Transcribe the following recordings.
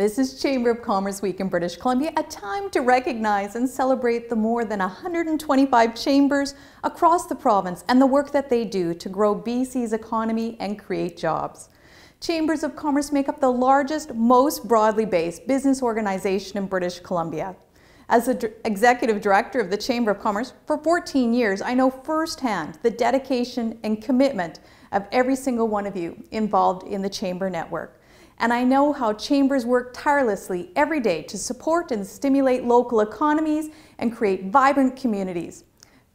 This is Chamber of Commerce Week in British Columbia, a time to recognize and celebrate the more than 125 chambers across the province and the work that they do to grow BC's economy and create jobs. Chambers of Commerce make up the largest, most broadly based business organization in British Columbia. As the executive director of the Chamber of Commerce for 14 years, I know firsthand the dedication and commitment of every single one of you involved in the Chamber network and I know how chambers work tirelessly every day to support and stimulate local economies and create vibrant communities.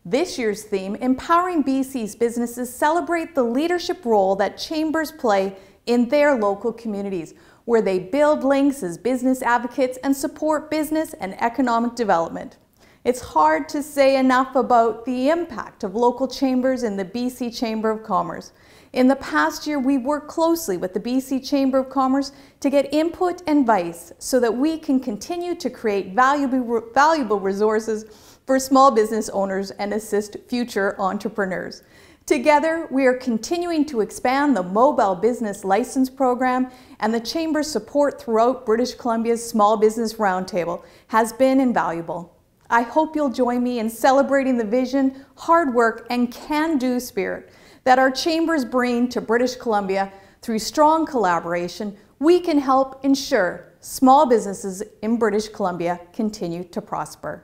This year's theme, Empowering BC's Businesses, celebrate the leadership role that chambers play in their local communities, where they build links as business advocates and support business and economic development. It's hard to say enough about the impact of local chambers in the BC Chamber of Commerce. In the past year, we've worked closely with the BC Chamber of Commerce to get input and advice so that we can continue to create valuable, valuable resources for small business owners and assist future entrepreneurs. Together, we are continuing to expand the Mobile Business License Program and the Chamber's support throughout British Columbia's Small Business Roundtable has been invaluable. I hope you'll join me in celebrating the vision, hard work, and can-do spirit that our chambers bring to British Columbia through strong collaboration, we can help ensure small businesses in British Columbia continue to prosper.